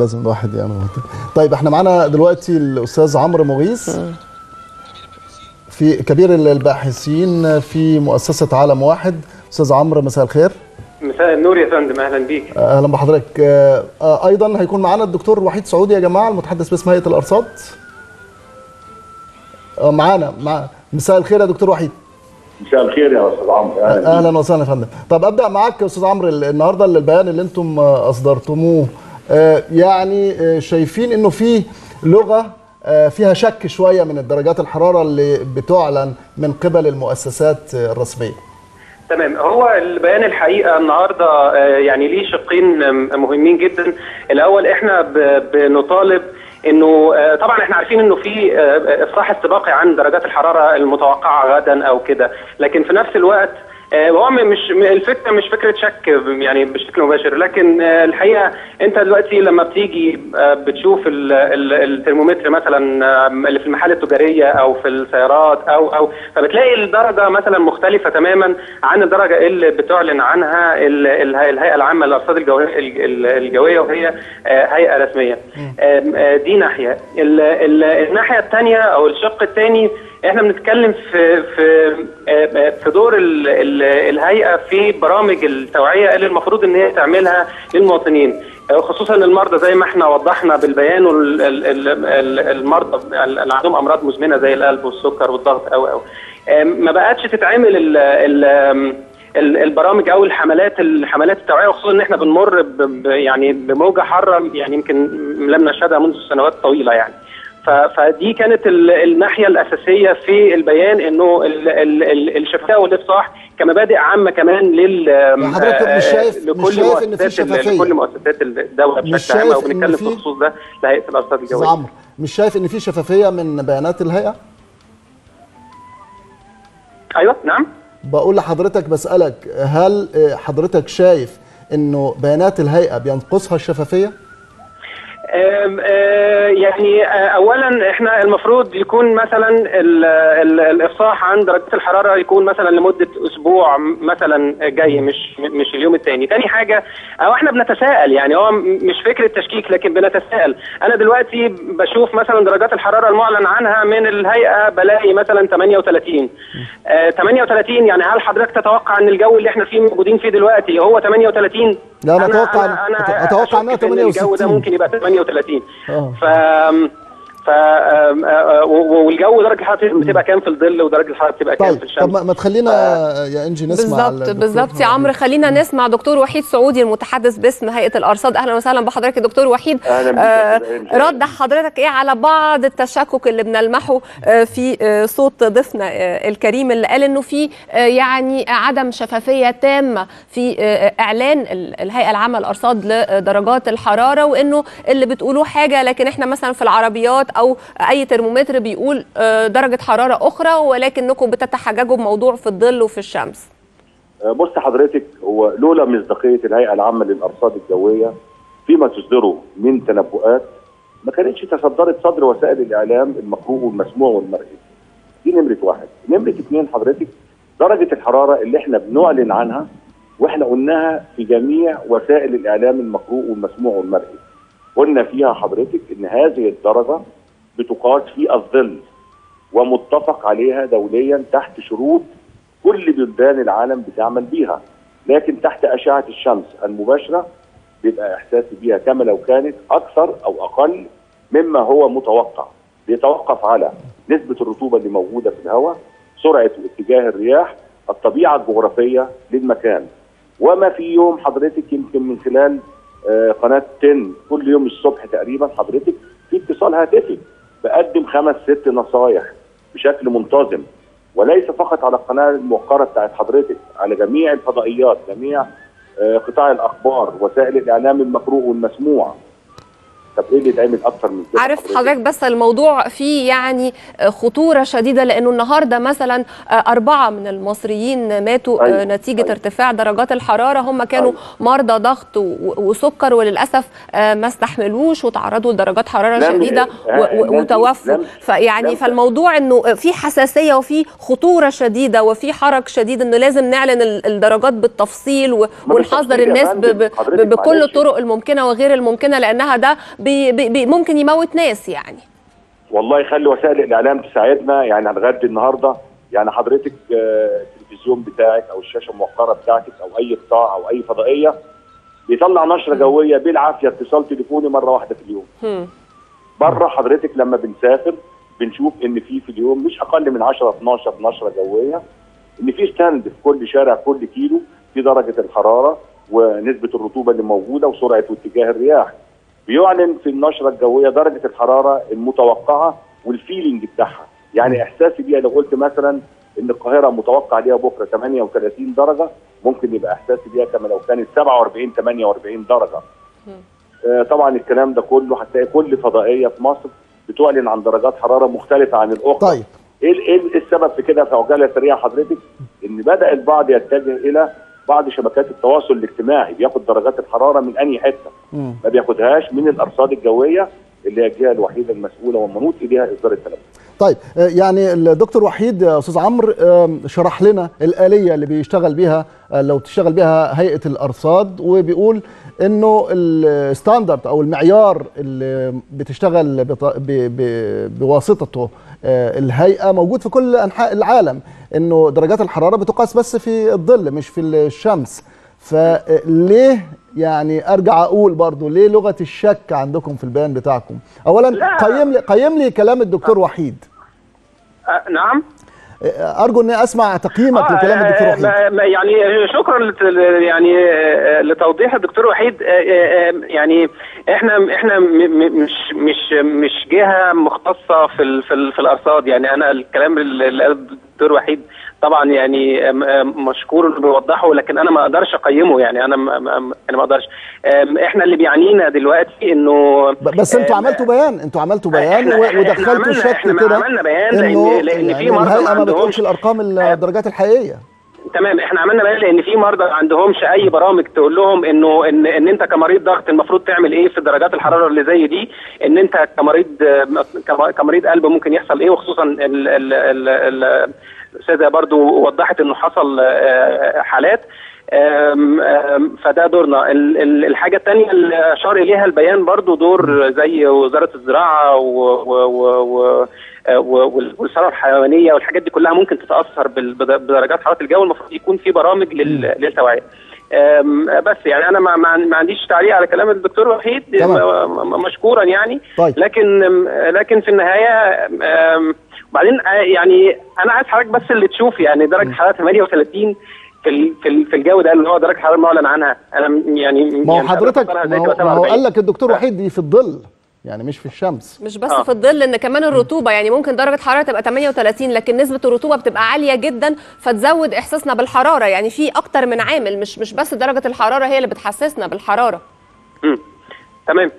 لازم الواحد يعني طيب إحنا معانا دلوقتي الأستاذ عمرو مغيث. في كبير الباحثين في مؤسسة عالم واحد. أستاذ عمرو مساء الخير. مساء النور يا فندم أهلا بيك. أهلا بحضرتك. آه، آه، أيضا هيكون معانا الدكتور وحيد سعودي يا جماعة المتحدث باسم هيئة الأرصاد. آه، معانا مع مساء الخير يا دكتور وحيد. مساء الخير يا أستاذ عمرو. أهلا. أهلا وسهلا يا فندم. طب أبدأ معاك يا أستاذ عمرو النهارده البيان اللي أنتم آه، أصدرتموه آه، يعني آه، شايفين إنه في لغة آه، فيها شك شوية من درجات الحرارة اللي بتعلن من قبل المؤسسات آه، الرسمية. تمام. هو البيان الحقيقة النهارده آه، يعني ليه شقين مهمين جدا. الأول إحنا بنطالب إنه آه، طبعا إحنا عارفين إنه في آه، افصاح استباقي عن درجات الحرارة المتوقعة غدا أو كده. لكن في نفس الوقت آه، هو م- مش الفكرة مش فكرة شك يعني بشكل مباشر لكن آه، الحقيقة انت دلوقتي لما بتيجي آه، بتشوف ال- ال- الترمومتر مثلا آه، اللي في المحال التجارية أو في السيارات أو أو فبتلاقي الدرجة مثلا مختلفة تماما عن الدرجة اللي بتعلن عنها ال- ال- الهيئة العامة للارصاد الجويه ال- الجوية وهي آه، هيئة رسمية. آه، دي ناحية. ال- ال- الناحية الثانية أو الشق الثاني إحنا بنتكلم في في آه، في دور ال- ال- الهيئة في برامج التوعية اللي المفروض إن هي تعملها للمواطنين. آه، خصوصا المرضى زي ما إحنا وضحنا بالبيان المرضى اللي عندهم أمراض مزمنة زي القلب والسكر والضغط أو أو. آه، ما بقتش تتعمل ال ال ال- البرامج أو الحملات الحملات التوعية وخصوصا إن إحنا بنمر يعني بموجة حارة يعني يمكن لم نشهدها منذ سنوات طويلة يعني. فدي كانت ال- الناحية الأساسية في البيان إنه ال- ال- ال- الشفافية والإفصاح كمبادئ عامة كمان لل يعني حضرتك مش شايف- مش لكل شايف إن في شفافية؟ لكل مؤسسات الدولة بشكل عام شايف أو إن بنتكلم في- الخصوص ده لهيئة الأرصاد أستاذ الجوية. عمرو مش شايف إن في شفافية من بيانات الهيئة؟ أيوه نعم. بقول لحضرتك بسألك هل آه، حضرتك شايف إنه بيانات الهيئة بينقصها الشفافية؟ آه، يعني آه، اولا إحنا المفروض يكون مثلا ال- ال- الإفصاح عن درجات الحرارة يكون مثلا لمدة أسبوع مثلا جاي مش مش اليوم الثاني تاني حاجة أو إحنا بنتساءل يعني هو مش فكرة تشكيك لكن بنتساءل. أنا دلوقتي بشوف مثلا درجات الحرارة المعلن عنها من الهيئة بلاقي مثلا 38 آه، 38 يعني هل حضرتك تتوقع إن الجو اللي إحنا فيه موجودين فيه دلوقتي هو 38 لا، أنا- أتوقع- أنا- أتوقع أشك إن الجو 68. ده ممكن يبقى 38 آه. ف ف والجو درجة الحرارة بتبقى كام في الظل ودرجة الحرارة بتبقى كام طيب في الشمس؟ طب ما- ما تخلينا يا إنجي نسمع بالظبط بالظبط يا عمرو. خلينا نسمع دكتور وحيد سعودي المتحدث باسم هيئة الأرصاد. أهلا وسهلا بحضرتك يا دكتور وحيد. آه. رد حضرتك إيه على بعض التشكك اللي بنلمحه آه في آه صوت ضيفنا الكريم اللي قال إنه في يعني عدم شفافية تامة في إعلان ال- الهيئة العامة للارصاد لدرجات الحرارة وإنه اللي بتقولوه حاجة لكن إحنا مثلا في العربيات أو أي ترمومتر بيقول آه درجة حرارة أخرى ولكنكم بتتحججوا بموضوع في الظل وفي الشمس بص حضرتك هو لولا مصداقية الهيئة العامة للأرصاد الجوية فيما تصدره من تنبؤات ما كانتش تصدرت صدر وسائل الإعلام المقروء والمسموع والمرئي. دي نمرة واحد. نمرة اثنين حضرتك درجة الحرارة اللي إحنا بنعلن عنها وإحنا قلناها في جميع وسائل الإعلام المقروء والمسموع والمرئي. قلنا فيها حضرتك إن هذه الدرجة بتقاس في الظل ومتفق عليها دوليا تحت شروط كل بلدان العالم بتعمل بيها. لكن تحت أشعة الشمس المباشرة بيبقى إحساسي بيها كما لو كانت أكثر أو أقل مما هو متوقع. بيتوقف على نسبة الرطوبة اللي موجودة في الهواء سرعة واتجاه الرياح الطبيعة الجغرافية للمكان. وما في يوم حضرتك يمكن من خلال آه، قناة 10 كل يوم الصبح تقريبا حضرتك في اتصال هاتفي. بقدم خمس ست نصايح بشكل منتظم وليس فقط على القناة الموقرة بتاعت حضرتك على جميع الفضائيات جميع آه، قطاع الأخبار وسائل الإعلام المقروء والمسموع. طب إيه اللي يتعمل أكتر من كده عارف حضرتك بس الموضوع فيه يعني خطورة شديدة لأنه النهاردة مثلا أربعة من المصريين ماتوا أيوة. نتيجة أيوة. ارتفاع درجات الحرارة هم كانوا أيوة. مرضى ضغط وسكر وللأسف ما استحملوش وتعرضوا لدرجات آه، و- لم- وتوفوا لم- فيعني لم- فالموضوع أنه في حساسية وفي خطورة شديدة وفي حرج شديد أنه لازم نعلن ال- الدرجات بالتفصيل ونحذر الناس بكل. الطرق الممكنة وغير الممكنة لأنها ده بي بي ممكن يموت ناس يعني. والله خلي وسائل الإعلام تساعدنا يعني هنغدي النهارده يعني حضرتك آه، التلفزيون بتاعك أو الشاشة الموقره بتاعتك أو أي قطاع أو أي فضائية بيطلع نشرة جويه بالعافية اتصال تليفوني مرة واحدة في اليوم. بره حضرتك لما بنسافر بنشوف إن في في اليوم مش أقل من 10 12 نشرة جويه إن في stand في كل شارع كل كيلو في درجة الحرارة ونسبة الرطوبة اللي موجودة وسرعة واتجاه الرياح. بيعلن في النشرة الجوية درجة الحرارة المتوقعة وال feeling بتاعها. يعني إحساسي بيها لو قلت مثلا إن القاهرة متوقع ليها بكرة 38 درجة ممكن يبقى إحساسي بيها كما لو كانت 47 48 درجة. آه، طبعا الكلام ده كله هتلاقي كل فضائية في مصر بتعلن عن درجات حرارة مختلفة عن الأخرى. طيب. إيه إيه السبب في كده في عجالة سريعة حضرتك؟ إن بدأ البعض يتجه إلى بعض شبكات التواصل الاجتماعي بياخد درجات الحرارة من اي حتة. ما بياخدهاش من الأرصاد الجوية اللي هي الجهة الوحيدة المسؤولة والمنوط إليها إصدار التنبؤ طيب آه، يعني الدكتور وحيد يا أستاذ عمرو آم، شرح لنا الآلية اللي بيشتغل بيها آه، لو تشتغل بيها هيئة الأرصاد وبيقول إنه الستاندرد أو المعيار اللي بتشتغل بواسطته آه، الهيئة موجود في كل أنحاء العالم إنه درجات الحرارة بتقاس بس في الظل مش في الشمس. فليه يعني أرجع أقول برضو ليه لغة الشك عندكم في البيان بتاعكم؟ اولا لا. قيم لي قيم لي كلام الدكتور وحيد. آه، نعم. أرجو إني أسمع تقييمك آه، لكلام الدكتور آه، وحيد. يعني شكرا لت- يعني آه، لتوضيح الدكتور وحيد. آه، آه، آه، يعني إحنا إحنا مش مش مش جهة مختصة في في الأرصاد. يعني أنا الكلام اللي اللي الدكتور وحيد طبعا يعني مشكور انه بيوضحه لكن أنا ما أقدرش أقيمه يعني أنا أنا ما أقدرش. إحنا اللي بيعنينا دلوقتي إنه بس أنتوا عملتوا بيان أنتوا عملتوا بيان ودخلتوا إحنا كده عملنا بيان إنه لأن في يعني مرضى ما بتقولش الأرقام الدرجات الحقيقية؟ تمام. إحنا عملنا بيان لأن في مرضى ما عندهمش أي برامج تقول لهم إنه ان إن أنت كمريض ضغط المفروض تعمل إيه في درجات الحرارة اللي زي دي؟ إن أنت كمريض كم- كمريض قلب ممكن يحصل إيه؟ وخصوصا ال- ال- ال- ال- برضو وضحت إنه حصل حالات. آم، آم، فده دورنا. ال- ال- الحاجة الثانية اللي أشار إليها البيان برضو دور زي وزارة الزراعة و- و- و- و- و- والثروة الحيوانية والحاجات دي كلها ممكن بد- بدرجات حرارة الجو. المفروض يكون في برامج لل- للتوعية. أم، بس يعني أنا ما, عنديش تعليق على كلام الدكتور وحيد مشكورا يعني. طيب. لكن لكن في النهاية وبعدين يعني أنا عايز حضرتك بس اللي تشوف يعني درجة حرارة 38 في في في الجو ده اللي هو درجة حرارة معلن عنها أنا يعني ما هو يعني حضرتك ما هو, ما هو 47. قال لك الدكتور وحيد دي في الظل يعني مش في الشمس مش بس آه. في الظل ان كمان الرطوبة يعني ممكن درجة حرارة تبقى 38 لكن نسبة الرطوبة بتبقى عالية جدا فتزود إحساسنا بالحرارة يعني في أكتر من عامل مش مش بس درجة الحرارة هي اللي بتحسسنا بالحرارة مم. تمام